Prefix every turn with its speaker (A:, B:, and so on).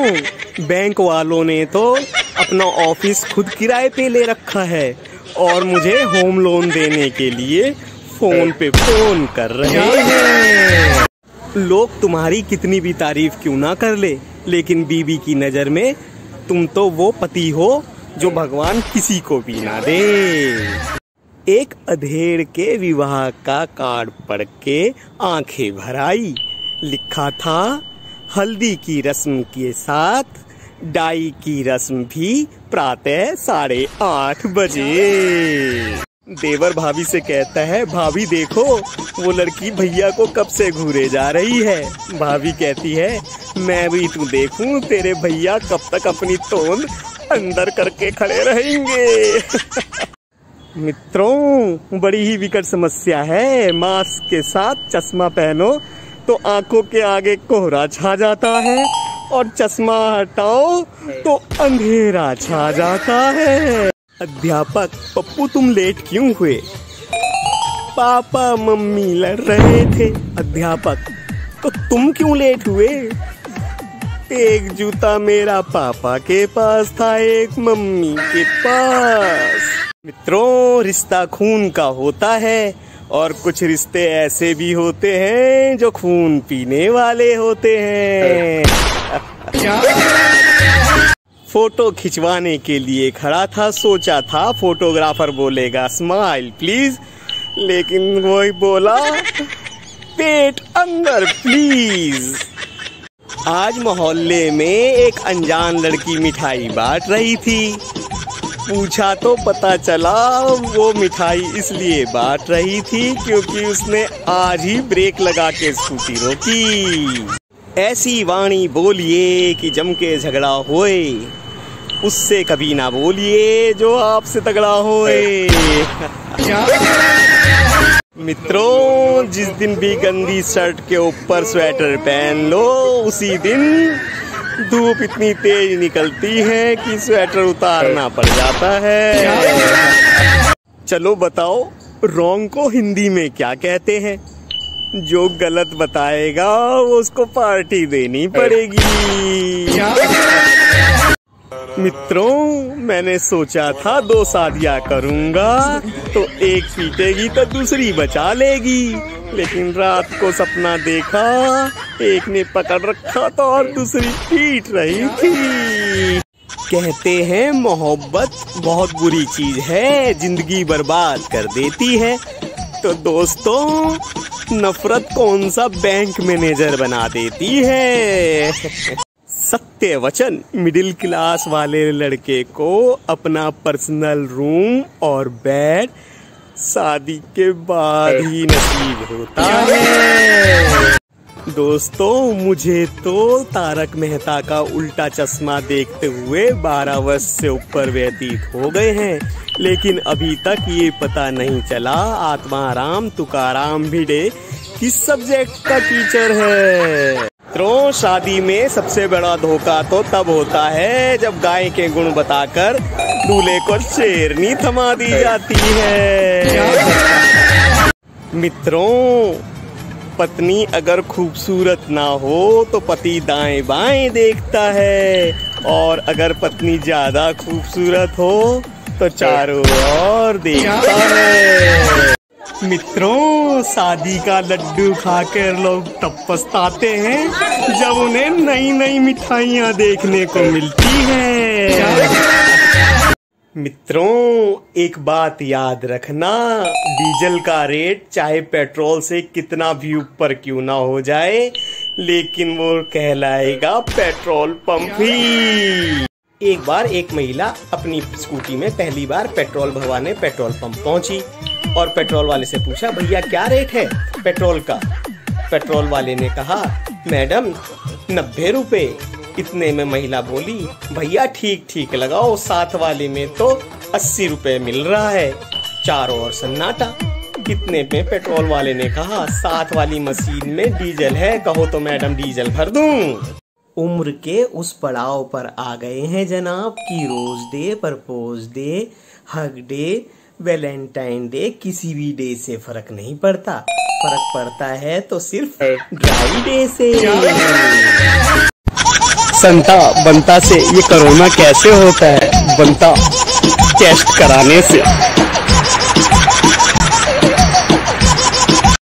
A: मित्रों बैंक वालों ने तो अपना ऑफ़िस खुद किराए पे ले रखा है और मुझे होम लोन देने के लिए फ़ोन पे फ़ोन कर रहे हैं। लोग तुम्हारी कितनी भी तारीफ़ क्यों ना कर ले, लेकिन बीबी की नज़र में तुम तो वो पति हो जो भगवान किसी को भी ना दे। एक अधेड़ के विवाह का कार्ड पढ़ के आँखें भर आई लिखा था हल्दी की रस्म के साथ, डाई की रस्म भी प्रातः साढ़े आठ बजे। देवर भाभी से कहता है, भाभी देखो, वो लड़की भैया को कब से घूरे जा रही है? भाभी कहती है, मैं भी तू देखूँ, तेरे भैया कब तक अपनी तोंद अंदर करके खड़े रहेंगे। मित्रों, बड़ी ही विकट समस्या है। मास्क के साथ चश्मा पहनो तो आँखों के आगे कोहरा छा जाता है और चश्मा हटाओ तो अंधेरा छा जाता है। अध्यापक, पप्पू तुम लेट क्यों हुए? पापा, मम्मी लड़ रहे थे। अध्यापक तो तुम क्यों लेट हुए? एक जूता मेरा पापा के पास था, एक मम्मी के पास। मित्रों, रिश्ता खून का होता है। और कुछ रिश्ते ऐसे भी होते हैं जो खून पीने वाले होते हैं। फ़ोटो खिंचवाने के लिए खड़ा था, सोचा था, फोटोग्राफर बोलेगा, स्माइल, प्लीज़। लेकिन वही बोला, पेट अंदर, प्लीज़। आज मोहल्ले में एक अनजान लड़की मिठाई बांट रही थी। पूछा तो पता चला, वो मिठाई इसलिए बांट रही थी क्योंकि उसने आज ही ब्रेक लगा के स्कूटी रोकी। ऐसी वाणी बोलिए कि जम के झगड़ा होए, उससे कभी ना बोलिए जो आपसे तगड़ा होए। मित्रों, जिस दिन भी गंदी शर्ट के ऊपर स्वेटर पहन लो, उसी दिन धूप इतनी तेज निकलती है कि स्वेटर उतारना पड़ जाता है। चलो बताओ, रोंग को हिंदी में क्या कहते हैं? जो गलत बताएगा वो उसको पार्टी देनी पड़ेगी। मित्रों, मैंने सोचा था दो शादियाँ करूँगा तो एक पीटेगी तो दूसरी बचा लेगी। लेकिन रात को सपना देखा, एक ने पकड़ रखा था और दूसरी पीट रही थी। कहते हैं, मोहब्बत बहुत बुरी चीज़ है, ज़िंदगी बर्बाद कर देती है। तो दोस्तों, नफरत कौन सा बैंक मैनेजर बना देती है? सत्य वचन मिडिल क्लास वाले लड़के को अपना पर्सनल रूम और बेड शादी के बाद ही नसीब होता है। दोस्तों, मुझे तो तारक मेहता का उल्टा चश्मा देखते हुए 12 वर्ष से ऊपर व्यतीत हो गए हैं। लेकिन अभी तक ये पता नहीं चला आत्मा राम तुकाराम भिड़े किस सब्जेक्ट का टीचर है। मित्रों शादी में सबसे बड़ा धोखा तो तब होता है जब गाय के गुण बताकर दूल्हे को शेरनी थमा दी जाती है। मित्रों पत्नी अगर खूबसूरत ना हो तो पति दाएँ बाएँ देखता है और अगर पत्नी ज़्यादा खूबसूरत हो तो चारों ओर देखता है। मित्रों, शादी का लड्डू खाकर लोग तब पछताते हैं जब उन्हें नई नई मिठाइयाँ देखने को मिलती है। मित्रों, एक बात याद रखना, डीजल का रेट चाहे पेट्रोल से कितना भी ऊपर क्यों ना हो जाए, लेकिन वो कहलाएगा पेट्रोल पंप ही। एक बार एक महिला अपनी स्कूटी में पहली बार पेट्रोल भरवाने पेट्रोल पंप पहुँची। और पेट्रोल वाले से पूछा, भैया, क्या रेट है पेट्रोल का? पेट्रोल वाले ने कहा, मैडम, नब्बे रुपए। इतने में महिला बोली, भैया, ठीक ठीक, लगाओ, साथ वाले में तो अस्सी रुपए मिल रहा है। चारों ओर सन्नाटा। कितने में पेट्रोल वाले ने कहा, साथ वाली मशीन में डीजल है, कहो तो मैडम, डीजल भर दूँ। उम्र के उस पड़ाव पर आ गए हैं जनाब, की rose day propose day hug day Valentine day किसी भी डे से फ़र्क नहीं पड़ता। फ़र्क पड़ता है तो सिर्फ़ ड्राई डे से। संता बनता से ये कोरोना कैसे होता है? बनता टेस्ट कराने से।